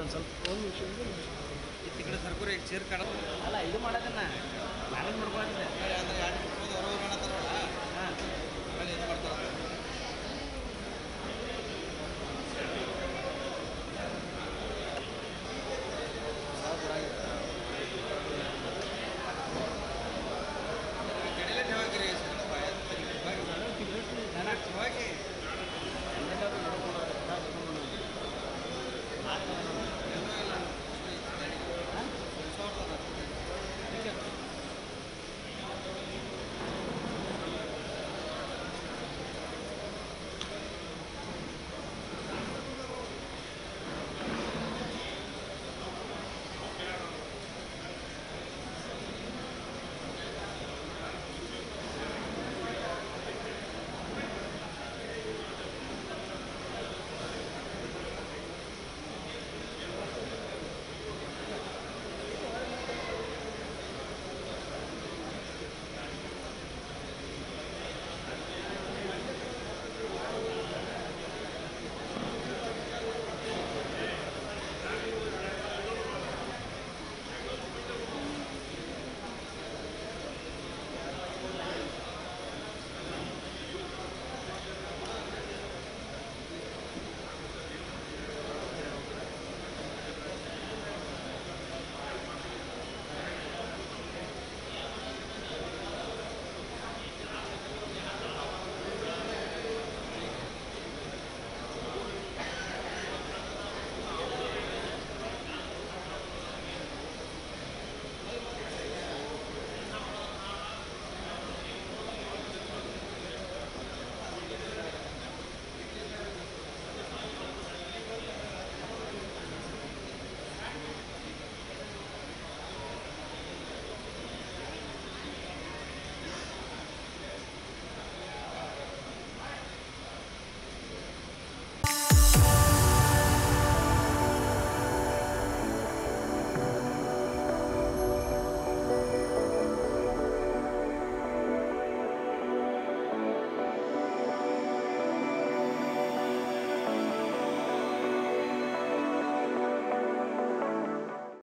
ಒಂದು ಸ್ವಲ್ಪ ಒಂದು ನಿಮಿಷ ಈ ಕಡೆ ಸರ್ಕೂರಿ ಚೇರ್ ಕಾಣ ಅಲ್ಲ ಇದು ಮಾಡೋದನ್ನ.